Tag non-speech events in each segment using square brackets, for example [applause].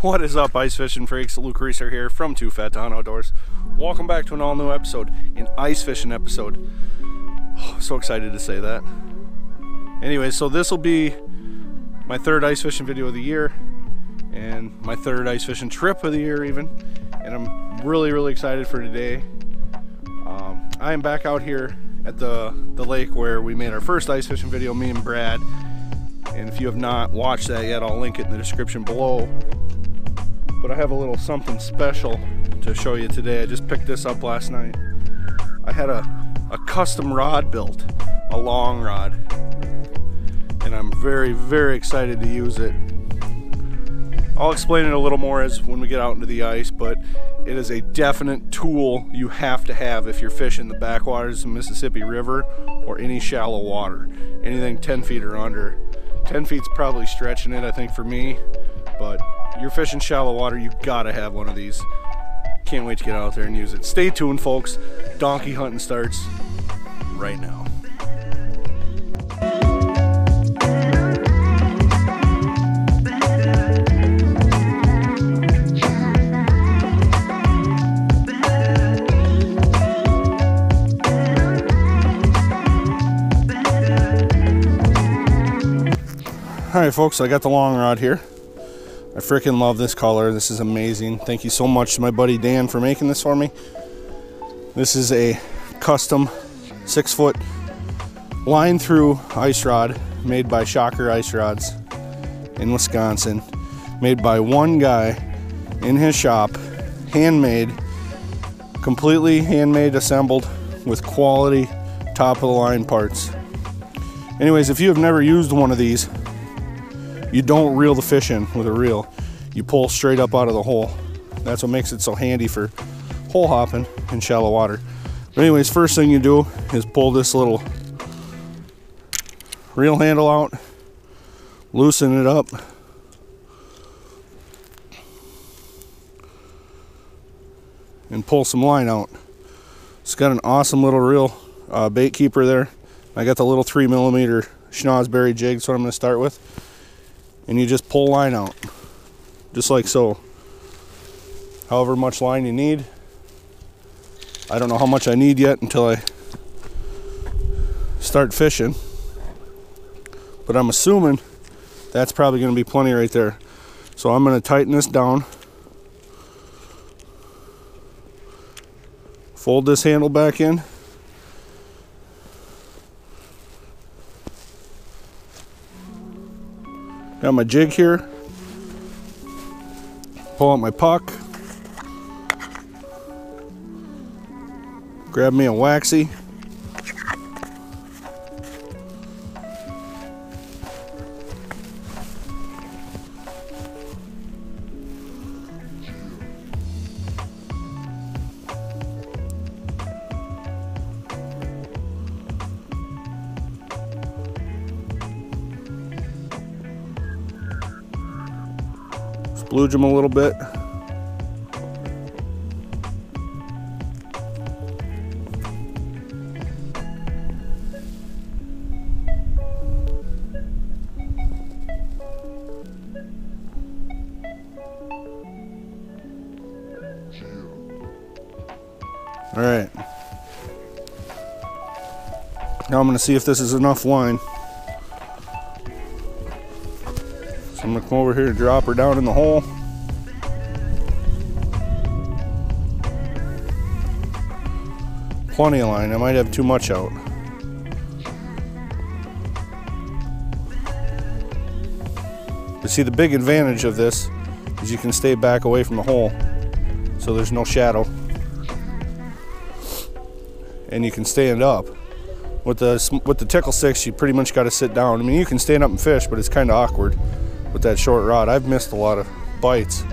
What is up, ice fishing freaks? Luke Reeser here from Too Fat to Hunt Outdoors. Welcome back to an all new episode, an ice fishing episode. Oh, so excited to say that. Anyway, so this will be my third ice fishing video of the year and my third ice fishing trip of the year, even. And I'm really, really excited for today. Um, I am back out here at the, the lake where we made our first ice fishing video, me and Brad. And if you have not watched that yet, I'll link it in the description below but I have a little something special to show you today. I just picked this up last night. I had a, a custom rod built, a long rod, and I'm very, very excited to use it. I'll explain it a little more as when we get out into the ice, but it is a definite tool you have to have if you're fishing the backwaters of the Mississippi River or any shallow water. Anything 10 feet or under. 10 feet's probably stretching it, I think, for me, but you're fishing shallow water, you gotta have one of these. Can't wait to get out there and use it. Stay tuned, folks. Donkey hunting starts right now. All right, folks, I got the long rod here. I freaking love this color. This is amazing. Thank you so much to my buddy Dan for making this for me. This is a custom six foot line through ice rod made by Shocker Ice Rods in Wisconsin. Made by one guy in his shop, handmade, completely handmade, assembled with quality top of the line parts. Anyways, if you have never used one of these, you don't reel the fish in with a reel. You pull straight up out of the hole. That's what makes it so handy for hole hopping in shallow water. But anyways, first thing you do is pull this little reel handle out, loosen it up. And pull some line out. It's got an awesome little reel uh, bait keeper there. I got the little three millimeter Schnozberry jig, so I'm going to start with and you just pull line out. Just like so. However much line you need. I don't know how much I need yet until I start fishing. But I'm assuming that's probably going to be plenty right there. So I'm going to tighten this down. Fold this handle back in Got my jig here. Pull out my puck. Grab me a waxy. Splooge them a little bit. All right. Now I'm going to see if this is enough line. I'm gonna come over here and drop her down in the hole. Plenty of line, I might have too much out. But see the big advantage of this is you can stay back away from the hole so there's no shadow. And you can stand up. With the with the tickle sticks, you pretty much got to sit down. I mean, you can stand up and fish, but it's kind of awkward with that short rod. I've missed a lot of bites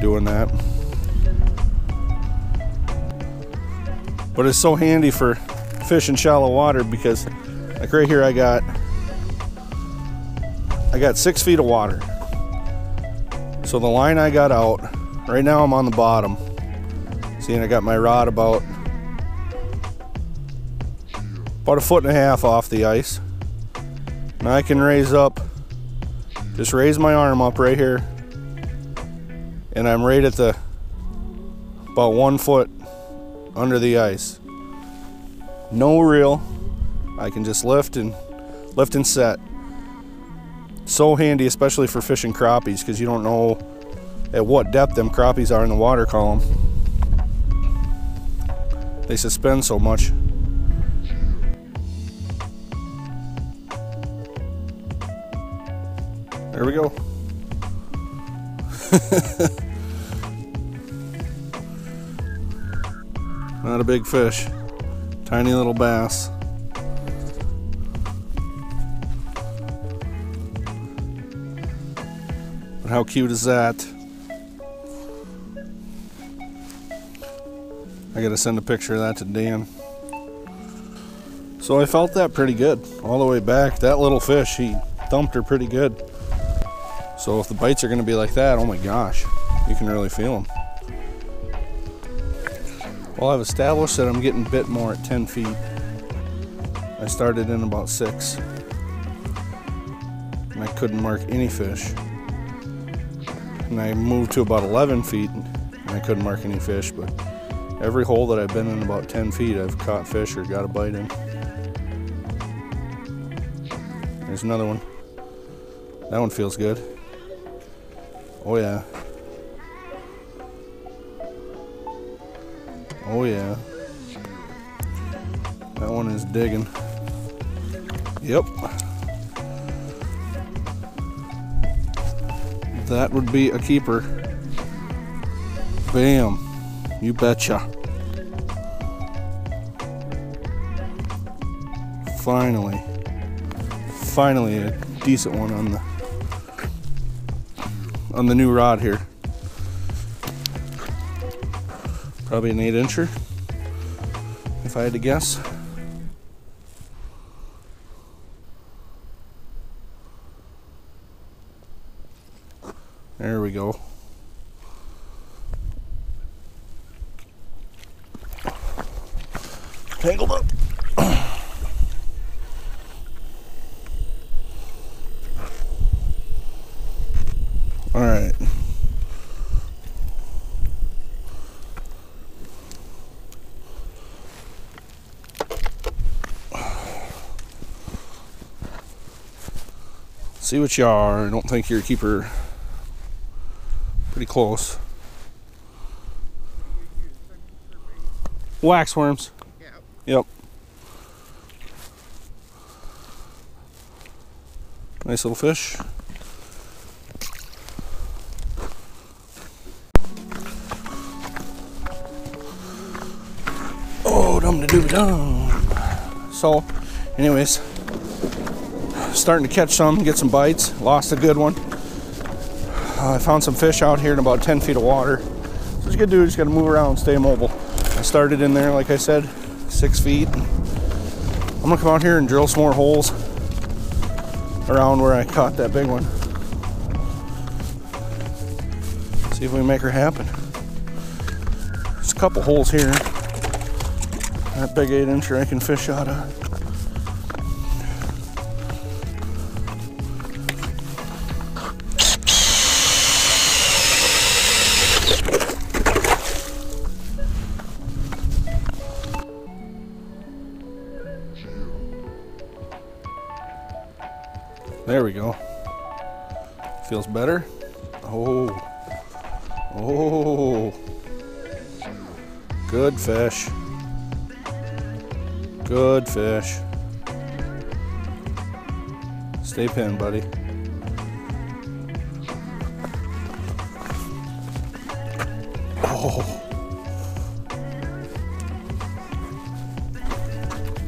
doing that. But it's so handy for fishing shallow water because like right here I got I got six feet of water. So the line I got out, right now I'm on the bottom. See, and I got my rod about about a foot and a half off the ice. Now I can raise up just raise my arm up right here and I'm right at the about one foot under the ice. No reel. I can just lift and lift and set. So handy, especially for fishing crappies, because you don't know at what depth them crappies are in the water column. They suspend so much. There we go. [laughs] Not a big fish. Tiny little bass. But how cute is that? I gotta send a picture of that to Dan. So I felt that pretty good all the way back. That little fish, he thumped her pretty good. So if the bites are gonna be like that, oh my gosh, you can really feel them. Well, I've established that I'm getting a bit more at 10 feet. I started in about six. And I couldn't mark any fish. And I moved to about 11 feet and I couldn't mark any fish, but every hole that I've been in about 10 feet, I've caught fish or got a bite in. There's another one. That one feels good. Oh yeah. Oh yeah. That one is digging. Yep. That would be a keeper. Bam. You betcha. Finally. Finally a decent one on the on the new rod here. Probably an 8 incher, if I had to guess. There we go. Tangled up. All right. See what you are. I don't think you're a keeper. Pretty close. Wax worms. Yep. Nice little fish. Oh, dum da doo dum. So, anyways, starting to catch some, get some bites. Lost a good one. Uh, I found some fish out here in about 10 feet of water. So what you gotta do just gotta move around, stay mobile. I started in there, like I said, six feet. I'm gonna come out here and drill some more holes around where I caught that big one. See if we can make her happen. There's a couple holes here. That big eight incher I can fish out of. There we go. Feels better. Oh. Oh. Good fish. Good fish. Stay pinned, buddy. Oh.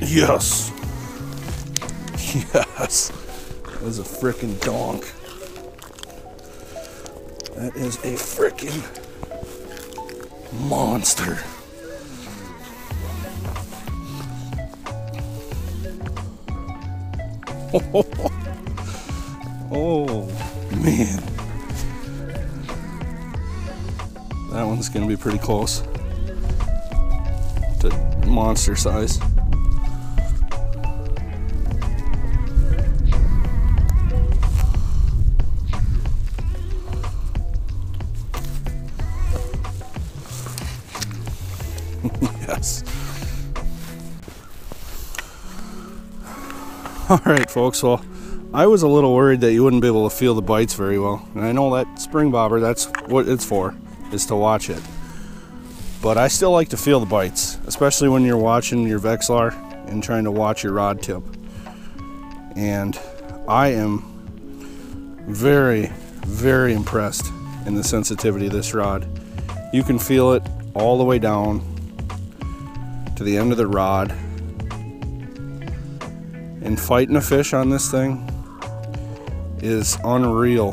Yes. [laughs] Yes. Is a freaking donk. That is a freaking monster. [laughs] oh man. That one's gonna be pretty close to monster size. [laughs] All right, folks. Well, I was a little worried that you wouldn't be able to feel the bites very well. And I know that spring bobber, that's what it's for, is to watch it. But I still like to feel the bites, especially when you're watching your Vexilar and trying to watch your rod tip. And I am very, very impressed in the sensitivity of this rod. You can feel it all the way down to the end of the rod. And fighting a fish on this thing is unreal.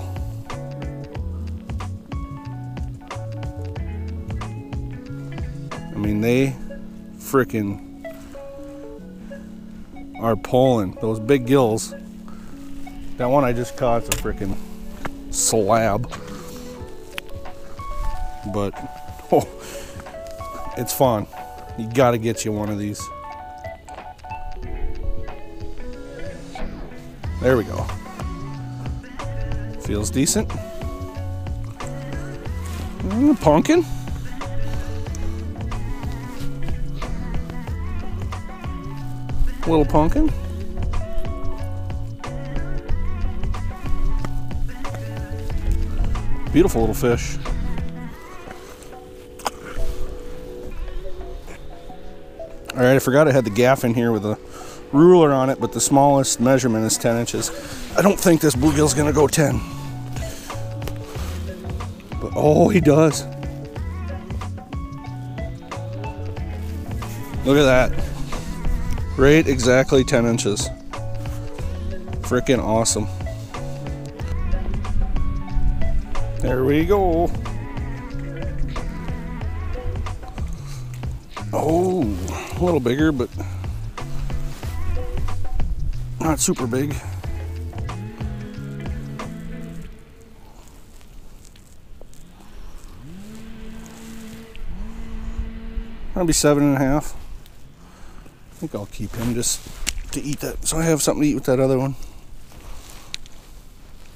I mean, they freaking are pulling those big gills. That one I just caught is a freaking slab. But, [laughs] oh, it's fun. You gotta get you one of these. There we go. Feels decent. Mm, pumpkin. Little pumpkin. Beautiful little fish. All right, I forgot I had the gaff in here with a ruler on it, but the smallest measurement is 10 inches. I don't think this bluegill's gonna go 10. But oh, he does. Look at that. Right exactly 10 inches. Freaking awesome. There we go. Oh, a little bigger, but not super big. Gonna be seven and a half. I think I'll keep him just to eat that. So I have something to eat with that other one.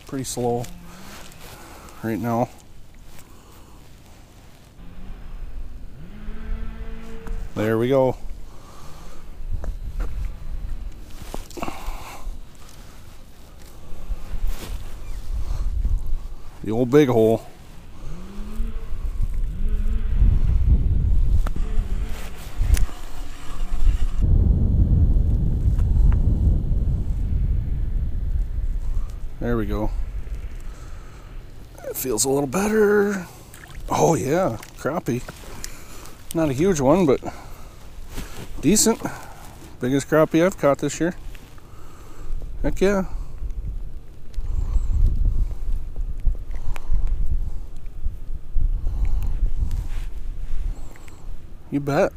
Pretty slow right now. There we go. The old big hole. There we go. It feels a little better. Oh yeah, crappie. Not a huge one, but decent. Biggest crappie I've caught this year. Heck yeah. You bet.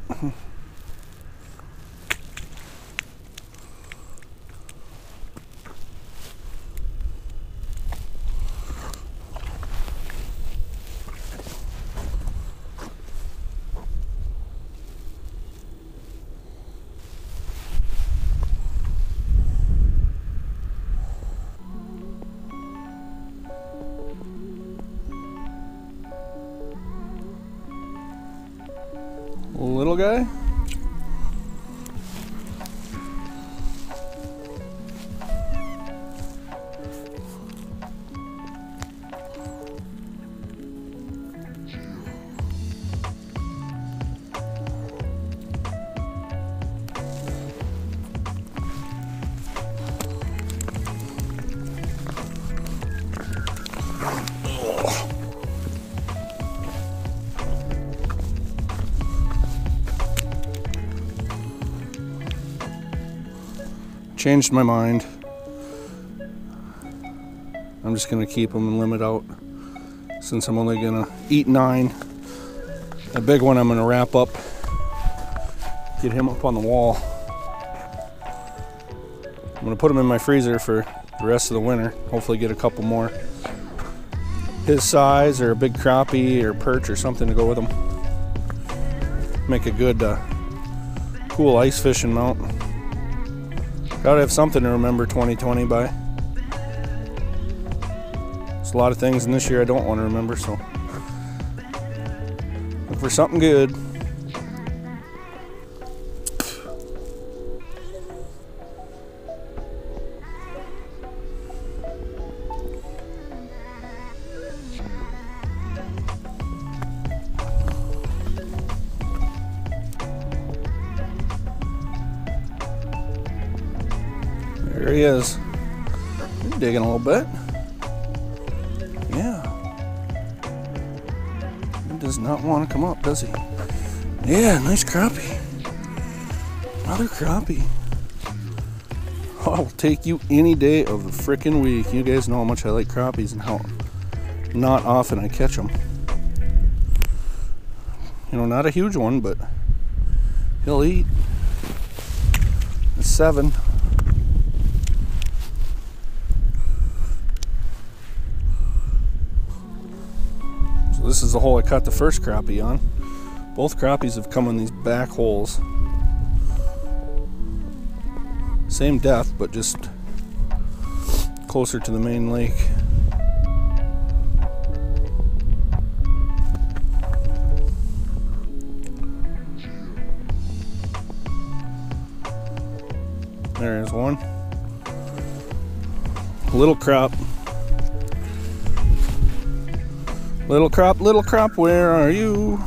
Guy? Changed my mind. I'm just gonna keep them and limit out since I'm only gonna eat nine. A big one I'm gonna wrap up, get him up on the wall. I'm gonna put him in my freezer for the rest of the winter. Hopefully get a couple more his size or a big crappie or perch or something to go with him. Make a good uh, cool ice fishing mount. Gotta have something to remember 2020 by. There's a lot of things in this year I don't want to remember, so look for something good. Little bit. Yeah. He does not want to come up, does he? Yeah, nice crappie. Another crappie. I'll take you any day of the freaking week. You guys know how much I like crappies and how not often I catch them. You know, not a huge one, but he'll eat. A seven. The hole I caught the first crappie on. Both crappies have come in these back holes. Same depth, but just closer to the main lake. There's one. Little crop. Little crop, little crop, where are you?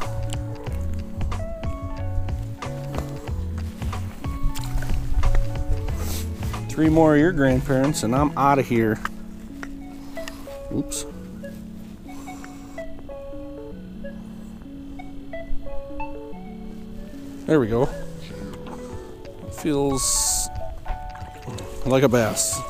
Three more of your grandparents, and I'm out of here. Oops. There we go. Feels like a bass.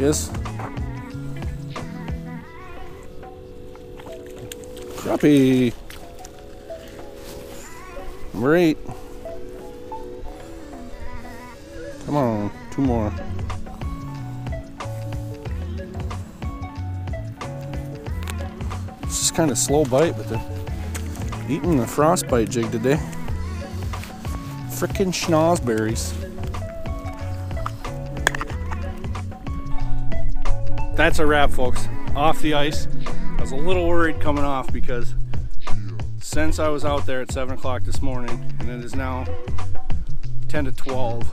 Is. Crappie. Number eight. Come on, two more. It's just kind of slow bite, but they're eating the frostbite jig today. Frickin' schnozberries. That's a wrap, folks. Off the ice. I was a little worried coming off because since I was out there at 7 o'clock this morning, and it is now 10 to 12,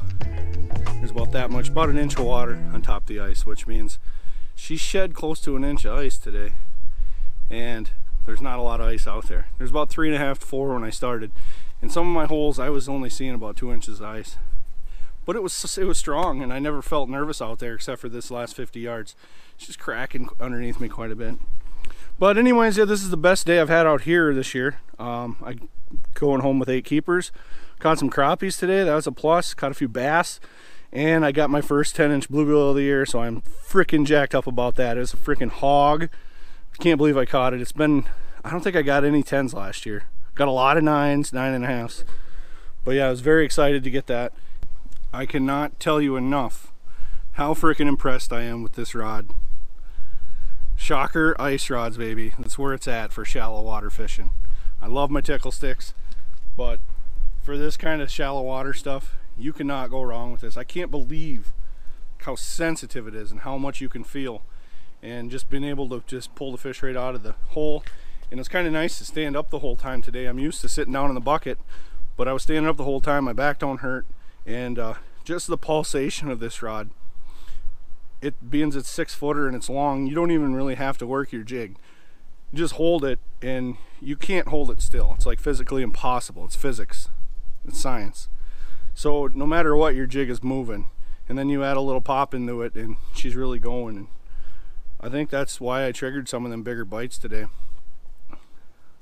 there's about that much, about an inch of water on top of the ice, which means she shed close to an inch of ice today. And there's not a lot of ice out there. There's about three and a half to four when I started. In some of my holes, I was only seeing about two inches of ice. But it was it was strong, and I never felt nervous out there except for this last 50 yards. It's just cracking underneath me quite a bit. But anyways, yeah, this is the best day I've had out here this year. Um, I going home with eight keepers. Caught some crappies today. That was a plus. Caught a few bass. And I got my first 10 inch bluegill of the year, so I'm freaking jacked up about that. It was a freaking hog. Can't believe I caught it. It's been, I don't think I got any 10s last year. Got a lot of nines, nine and a halfs. But yeah, I was very excited to get that. I cannot tell you enough how freaking impressed I am with this rod. Shocker ice rods, baby. That's where it's at for shallow water fishing. I love my tickle sticks, but for this kind of shallow water stuff, you cannot go wrong with this. I can't believe how sensitive it is and how much you can feel. And just being able to just pull the fish right out of the hole. And it's kind of nice to stand up the whole time today. I'm used to sitting down in the bucket, but I was standing up the whole time. My back don't hurt. And uh, just the pulsation of this rod it being it's six footer and it's long you don't even really have to work your jig. You just hold it and you can't hold it still. It's like physically impossible. It's physics. It's science. So no matter what your jig is moving. And then you add a little pop into it and she's really going. And I think that's why I triggered some of them bigger bites today.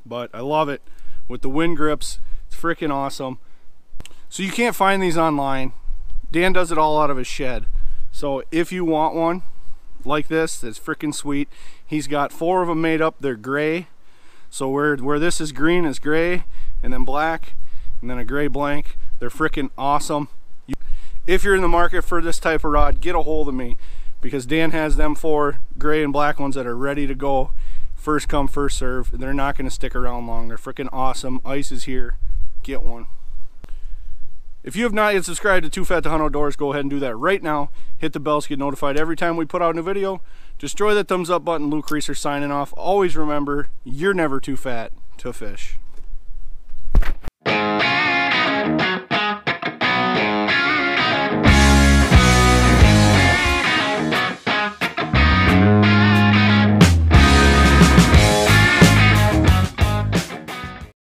But I love it with the Winn grips. It's freaking awesome. So you can't find these online Dan does it all out of his shed so if you want one like this, that's freaking sweet. He's got four of them made up. They're gray. So where, where this is green is gray and then black and then a gray blank. They're freaking awesome. If you're in the market for this type of rod, get a hold of me because Dan has them four gray and black ones that are ready to go. First come, first serve. They're not going to stick around long. They're freaking awesome. Ice is here. Get one. If you have not yet subscribed to Too Fat to Hunt Outdoors, go ahead and do that right now. Hit the bell to get notified every time we put out a new video. Destroy that thumbs up button. Luke Reeser signing off. Always remember, you're never too fat to fish.